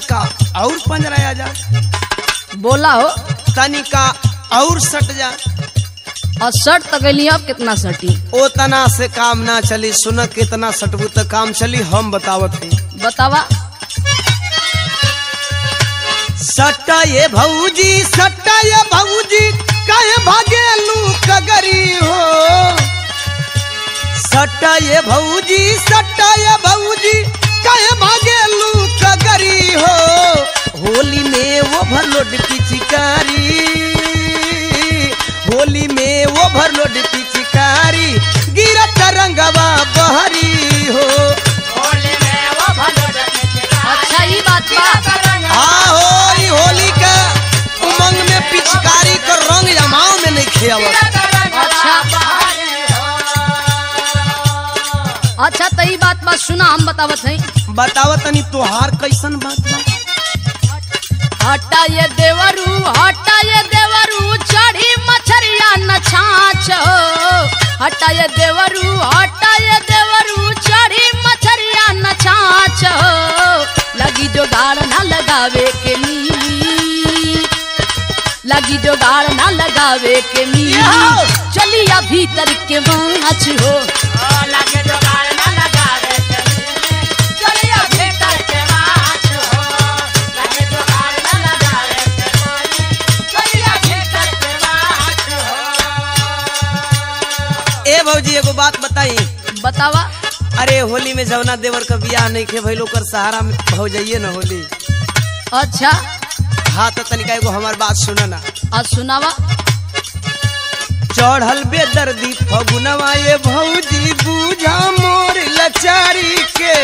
तनिका और पंजरा आ जा। बोला हो तनिका और सट जा। और शर्ट तो गली अब कितना सटी? ओ तना से काम ना चली सुन कितना सटबू तो काम चली हम बतावत हई बतावा। सट्टा ये भौजी सट्टा ये भौजी काहे भागेलू कगरी हो। सट्टा ये भौजी सट्टा ये भौजी काहे कगरी हो। होली में वो भरलोड पिचकारी। होली में वो भरलोड पिचकारी। गिरत रंगवा बहरी हो। अच्छा ये बात बा हाँ। हो ई होली का उमंग में पिचकारी का रंग जमाव में नहीं खेवत अच्छा। अच्छा तो बात बा सुना हम बतावत हैं। बताव तनी तोहार कैसन बात बा? हटा ये देवरू हटा ये देवरू चढ़ी मछरिया न छाछ हो। हटा ये देवरू हटा ये देवरू चढ़ी मछरिया न छाछ हो। लगी जोगाड़ ना लगावे के मिली लगी जोगाड़ ना लगावे के याओ! चलिया भीतर के माछ हो। ए बात बताई। बतावा। अरे होली में जवना देवर का बियाह नहीं खे भैलो कर सहारा में हो जाइए ना होली। अच्छा। हाँ तो तनिका एगो हमार बात सुना ना। आज सुनावा। चढ़ल बेदर्दी फगुनवा ये भौजी बूझा मोर लचारी के।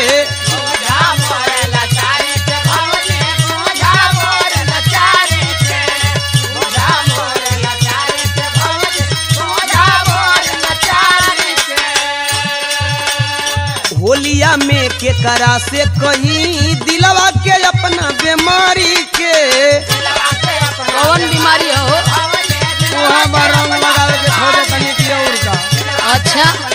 में के करा से कहीं दिलवा के अपना बीमारी के। कौन बीमारी हो अच्छा।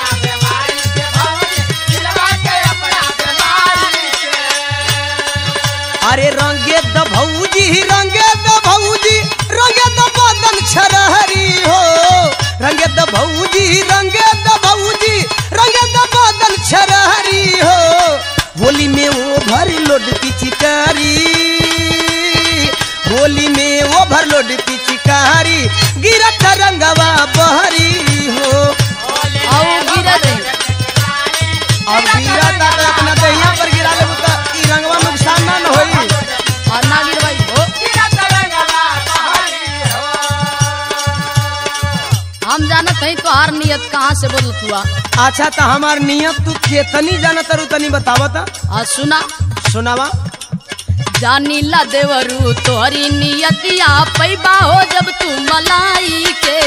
नियत कहाँ से बदल हुआ अच्छा तो हमार नियत तू केतनी जाना तरू तनी बतावा था आ सुना। सुनावा। जानीला देवरू तोहरी नियतिया पैबा हो जब तू मलाई के।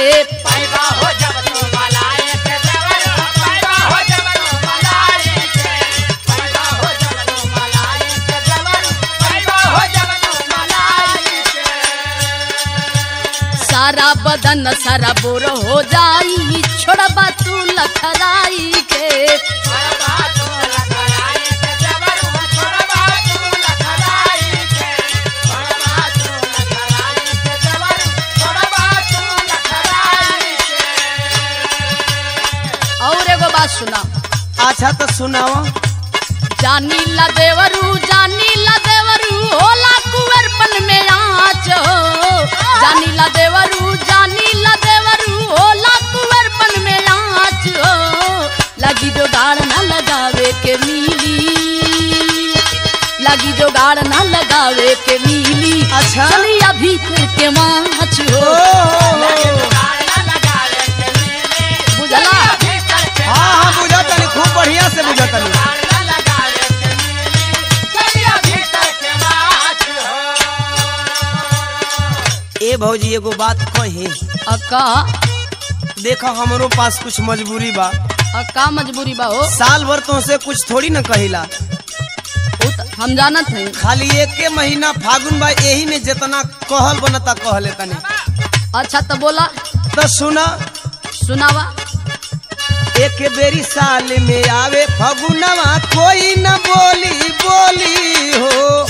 सारा बदन सारा बोर हो जाई छोड़बा तू लखराई के। और एगो बात सुना। अच्छा तो सुनावा जानी ला देवरू जानी ला देवरू होला कुंवरपन में आँच हो। जानी ला देवरू जानी ला देवरू कुंवरपन में आँच हो लगी जो गाड़ ना लगावे के मिली। लगी जो गाड़ ना लगावे के मिली। अच्छा। चली अभी के माछ ओ, हो ए भौजी एगो बात कही। अक्का। देखो हमरो पास कुछ मजबूरी बा। अक्का मजबूरी बा हो साल भर तो से कुछ थोड़ी न कहिला। हम जानत हैं। खाली एक महीना फागुन बा यही में जितना कहल बनता कहले तनी। अच्छा तो बोला। तो सुना। सुनावा। एक बेरी साल में आवे फगुनवा कोई न बोली बोली हो।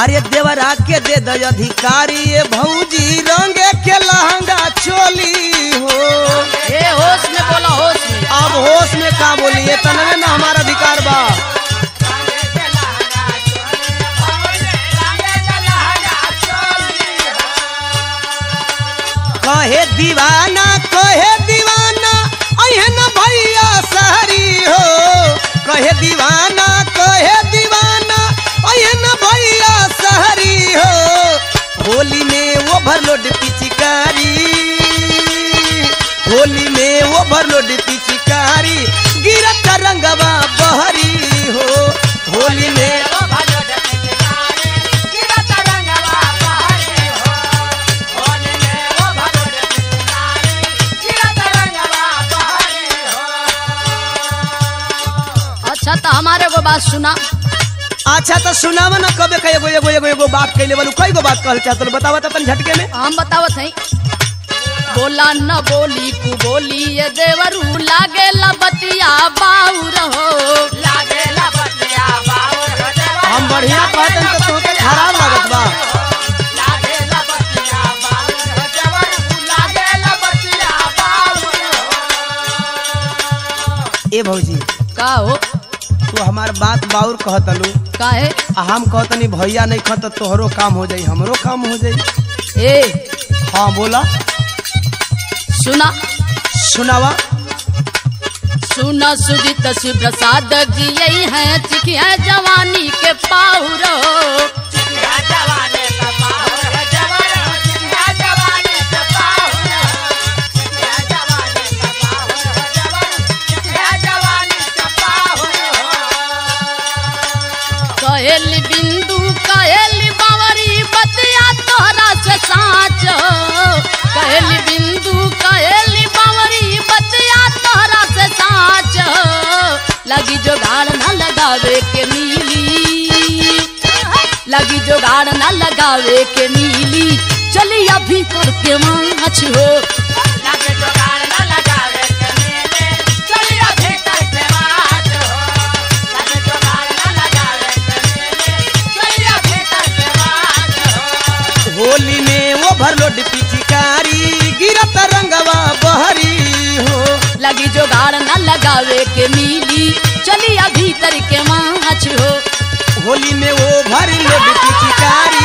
अरे देवरा के दे दो अधिकारी ये भौजी रंगे के लहंगा चोली हो। ए होश में बोला होश में। अब होश में का बोलिए तनवे ना हमारा अधिकार बा। कहे दीवाना कहे दीवाना अहे न भैया सहरी हो। कहे दीवाना होली में वो ओवरलोड पिचकारी। होली में वो ओवरलोड पिचकारी। गिरत रंगवा बहरी हो। होली में अच्छा तो हमारे सुना। अच्छा तो सुनावा ना कबे का एगो एगो एगो एगो बात कहले बोलू कई गो बात कहल चाहत बतावा तो तन झटके में? हम बतावत हैं। बोला न बोली कु बोली ये देवरू लागे बतिया बाउर हो हम बढ़िया कहतन तो तोके खराब लागत बा। ए भौजी। का हो? हमार बात बाउर कहतलू। का है आ हम कहतनी भैया नहीं खत तोहरो काम हो जाई हमरो काम हो जाई। ए। हाँ बोला। सुना। सुनावा। सुना सुजित शिव प्रसाद जी यही है चिकिया जवानी के पाउर। हो कहेली बिंदु, कहेली बावरी, बतिया तोहरा से साँच कहेली बिंदु, कहेली बावरी, बतिया तोहरा से साँच लगी जोगाड़ न लगावे के नीली। लगी जोगाड़ न लगावे के नीली। चली अभी करके माछ हो में ओवरलोड पिचकारी गिरत रंगवा बहरी हो। लगी जोगाड़ न लगावे के मिली चली अभी के माछ हो। होली में वो भर लोड पिचकारी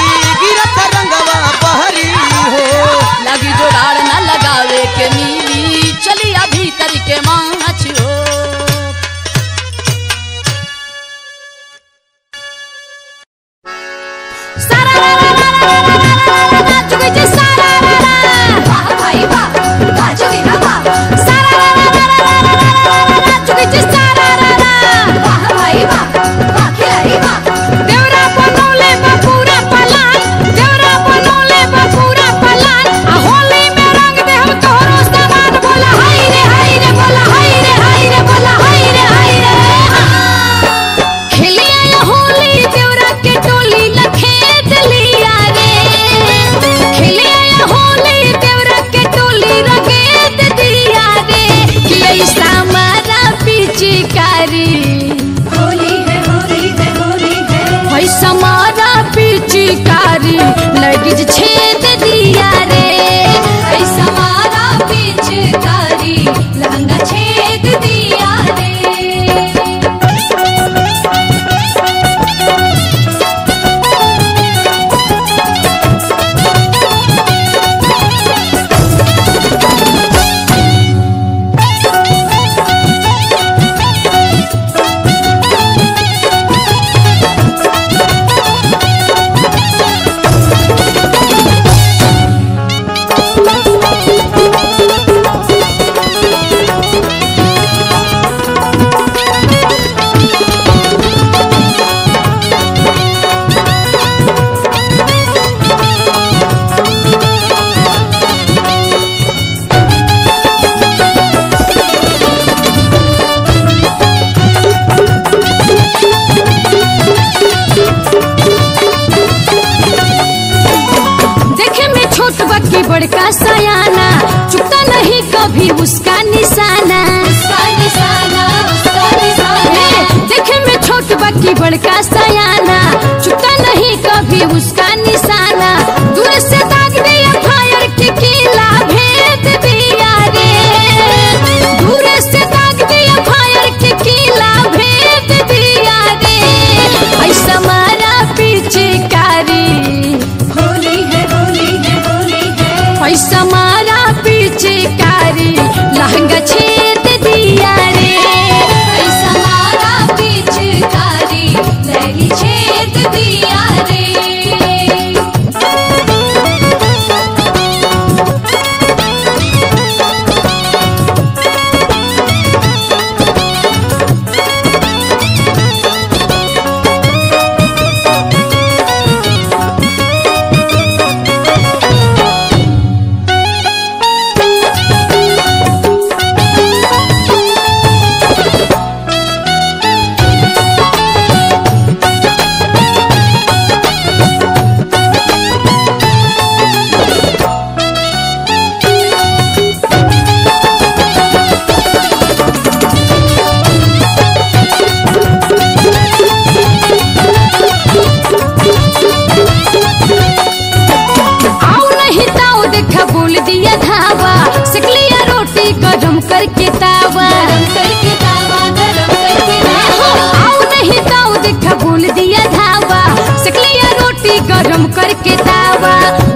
ba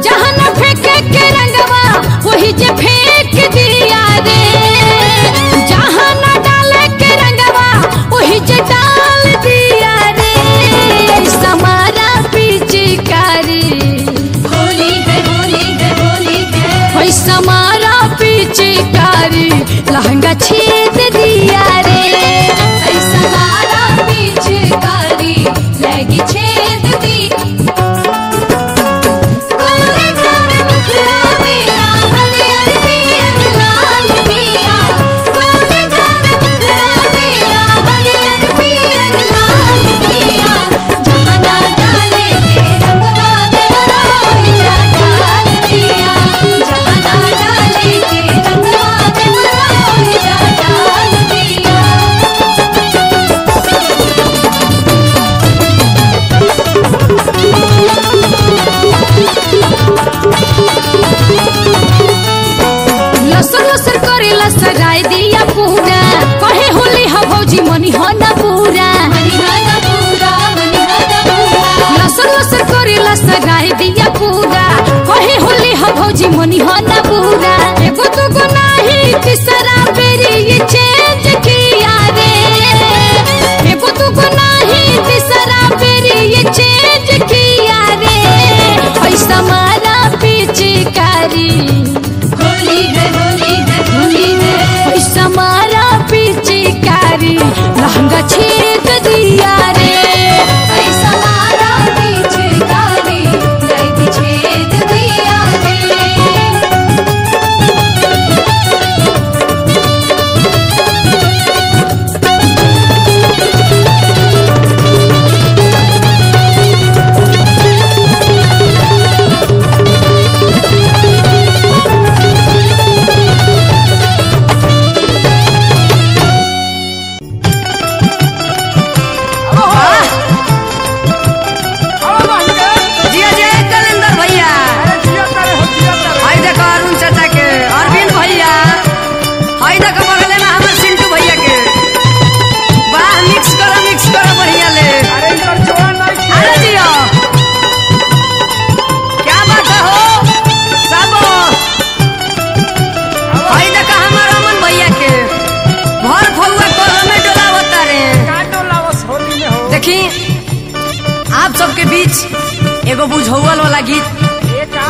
एगो बुझौल वाला गीत।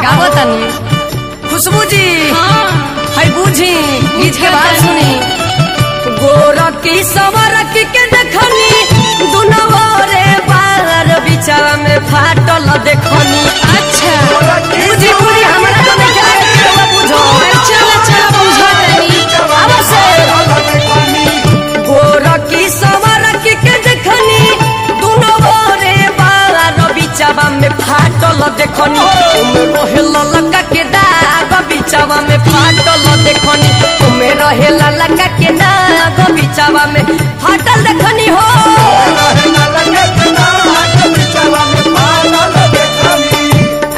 गाबो तनी। खुशबू जी। हाँ। बुझी। गीत के बात सुनी। गोरकी सवरक के देखनी। दुनवा रे बार बिचारा में फाटल देखनी। अच्छा। बुझी पूरी हमरा तो नहीं बुझौल बीचावा में फाटल देखनी। तुम रहे ललका के दाग बीचावा में फाटल देखनी। तुम रहे ललका के दाग बीचावा में फाटल देखनी हो।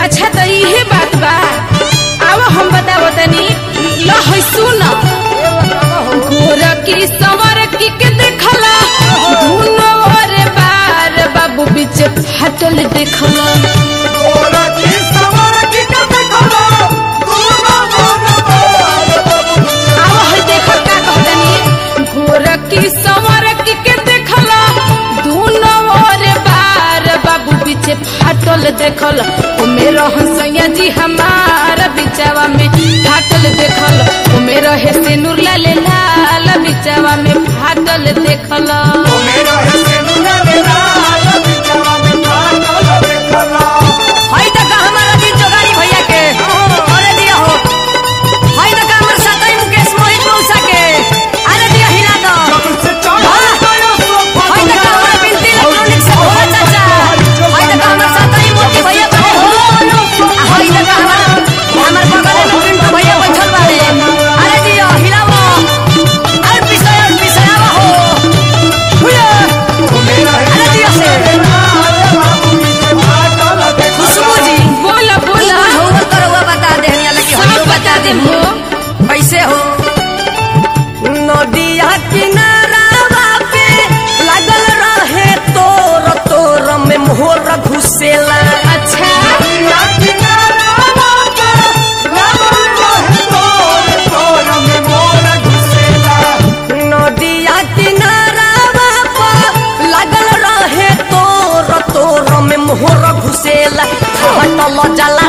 अच्छा तो यही बात बा। आवा हम बतावतनी, लो सुना। गोरा की सवर की बीच फाटल देखल फाटल देखल। ओ मेरा हंसैया जी हमार बिचावा में फाटल देखल। ओ मेरा हे सिनुर लाल लाल बिचावा में फाटल देखल। हई घुसेला हटल जाला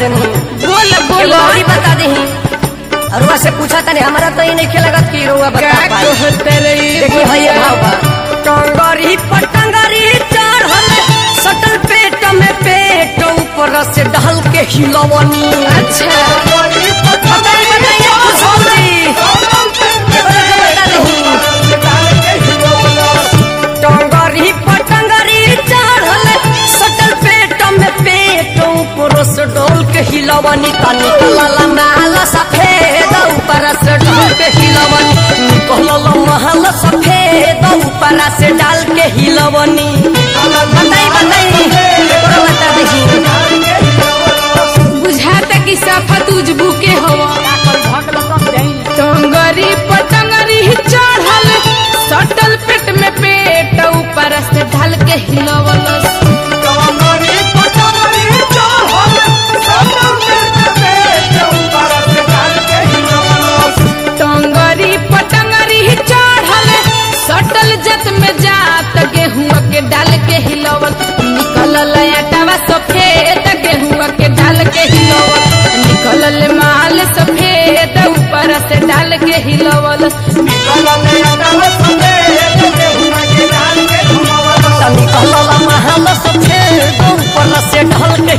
देनी बोल बोल गौरी बता दे। अरुआ से पूछा तने हमारा तो ये नहीं खेल की रुआ बता पाई कहते रही देखिए भैया भाव बा टंगरी पटंगरी चढ़ल सटल पेट में पेट ऊपर से ढल के हिलवनी अच्छा। के हिलवनी त निकलल माल सफ़ेद ऊपर से ढल के हिलवनी। निकलल महल सफ़ेद ऊपर से डाल के हिलवनी। बताई बताई एकरो बता दही बुझाता कि साफा तुझबू के हवा। टंगरी पतंगरी चढ़ल, सटल पेट में पेट ऊपर से ढल के हिलवलस के आटावा सफ़ेद गेहुआ के डाल के हिलवल निकलल माल सफ़ेद ऊपर से डाल के हिलवल निकल महल सफ़ेद ऊपर से डाल के